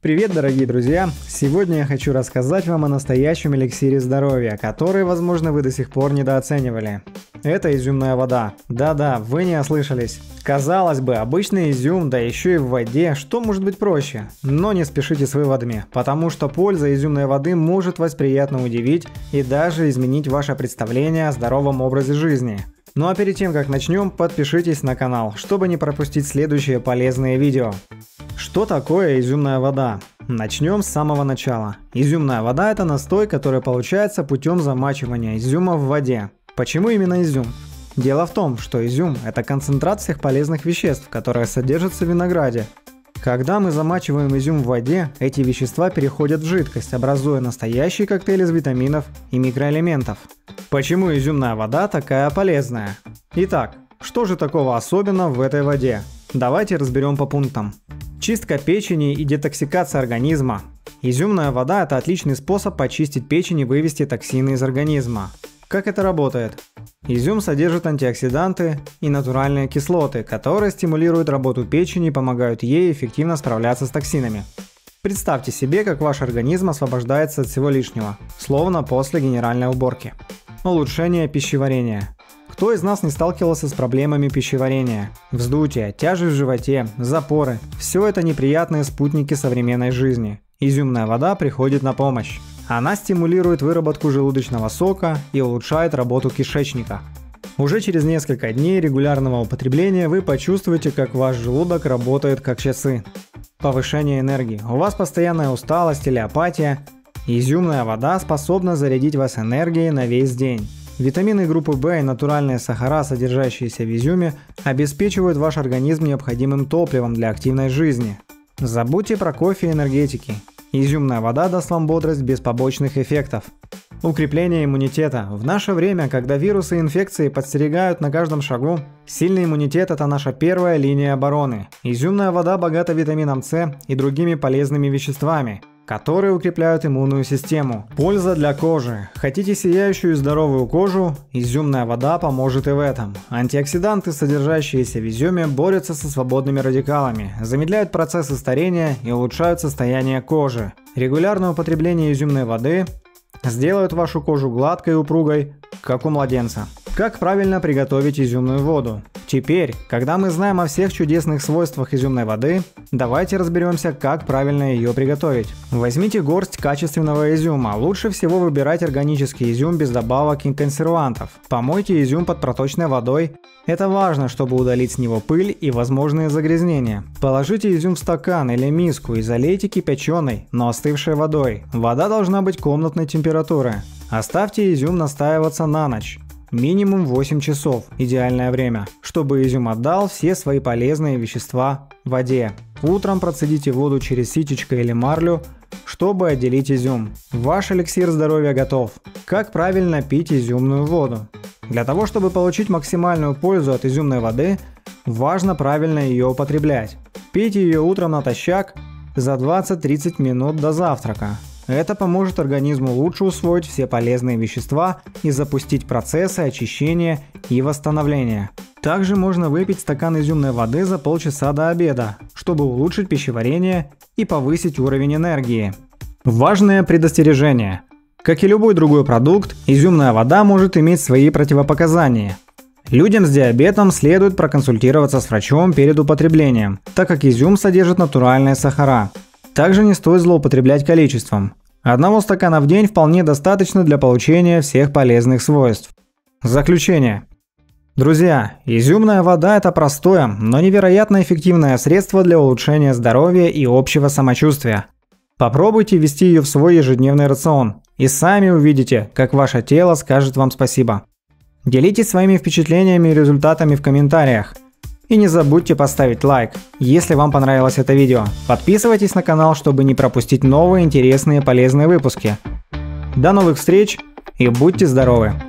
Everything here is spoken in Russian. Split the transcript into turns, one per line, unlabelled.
Привет, дорогие друзья! Сегодня я хочу рассказать вам о настоящем эликсире здоровья, который, возможно, вы до сих пор недооценивали. Это изюмная вода. Да-да, вы не ослышались. Казалось бы, обычный изюм, да еще и в воде, что может быть проще? Но не спешите с выводами, потому что польза изюмной воды может вас приятно удивить и даже изменить ваше представление о здоровом образе жизни. Ну а перед тем, как начнем, подпишитесь на канал, чтобы не пропустить следующие полезные видео. Что такое изюмная вода? Начнем с самого начала. Изюмная вода – это настой, который получается путем замачивания изюма в воде. Почему именно изюм? Дело в том, что изюм – это концентрат всех полезных веществ, которые содержатся в винограде. Когда мы замачиваем изюм в воде, эти вещества переходят в жидкость, образуя настоящий коктейль из витаминов и микроэлементов. Почему изюмная вода такая полезная? Итак, что же такого особенного в этой воде? Давайте разберем по пунктам. Чистка печени и детоксикация организма. Изюмная вода – это отличный способ почистить печень и вывести токсины из организма. Как это работает? Изюм содержит антиоксиданты и натуральные кислоты, которые стимулируют работу печени и помогают ей эффективно справляться с токсинами. Представьте себе, как ваш организм освобождается от всего лишнего, словно после генеральной уборки. Улучшение пищеварения. Кто из нас не сталкивался с проблемами пищеварения? Вздутие, тяжесть в животе, запоры – все это неприятные спутники современной жизни. Изюмная вода приходит на помощь. Она стимулирует выработку желудочного сока и улучшает работу кишечника. Уже через несколько дней регулярного употребления вы почувствуете, как ваш желудок работает как часы. Повышение энергии. У вас постоянная усталость или апатия. Изюмная вода способна зарядить вас энергией на весь день. Витамины группы В и натуральные сахара, содержащиеся в изюме, обеспечивают ваш организм необходимым топливом для активной жизни. Забудьте про кофе и энергетики. Изюмная вода даст вам бодрость без побочных эффектов. Укрепление иммунитета. В наше время, когда вирусы и инфекции подстерегают на каждом шагу, сильный иммунитет – это наша первая линия обороны. Изюмная вода богата витамином С и другими полезными веществами – которые укрепляют иммунную систему. Польза для кожи. Хотите сияющую и здоровую кожу? Изюмная вода поможет и в этом. Антиоксиданты, содержащиеся в изюме, борются со свободными радикалами, замедляют процессы старения и улучшают состояние кожи. Регулярное употребление изюмной воды сделают вашу кожу гладкой и упругой, как у младенца. Как правильно приготовить изюмную воду? Теперь, когда мы знаем о всех чудесных свойствах изюмной воды, давайте разберемся, как правильно ее приготовить. Возьмите горсть качественного изюма. Лучше всего выбирать органический изюм без добавок и консервантов. Помойте изюм под проточной водой. Это важно, чтобы удалить с него пыль и возможные загрязнения. Положите изюм в стакан или миску и залейте кипяченой, но остывшей водой. Вода должна быть комнатной температуры. Оставьте изюм настаиваться на ночь. Минимум 8 часов – идеальное время, чтобы изюм отдал все свои полезные вещества в воде. Утром процедите воду через ситечко или марлю, чтобы отделить изюм. Ваш эликсир здоровья готов. Как правильно пить изюмную воду? Для того, чтобы получить максимальную пользу от изюмной воды, важно правильно ее употреблять. Пейте ее утром натощак за 20-30 минут до завтрака. Это поможет организму лучше усвоить все полезные вещества и запустить процессы очищения и восстановления. Также можно выпить стакан изюмной воды за полчаса до обеда, чтобы улучшить пищеварение и повысить уровень энергии. Важное предостережение. Как и любой другой продукт, изюмная вода может иметь свои противопоказания. Людям с диабетом следует проконсультироваться с врачом перед употреблением, так как изюм содержит натуральные сахара. Также не стоит злоупотреблять количеством. Одного стакана в день вполне достаточно для получения всех полезных свойств. Заключение. Друзья, изюмная вода – это простое, но невероятно эффективное средство для улучшения здоровья и общего самочувствия. Попробуйте ввести ее в свой ежедневный рацион, и сами увидите, как ваше тело скажет вам спасибо. Делитесь своими впечатлениями и результатами в комментариях – и не забудьте поставить лайк, если вам понравилось это видео. Подписывайтесь на канал, чтобы не пропустить новые интересные полезные выпуски. До новых встреч и будьте здоровы!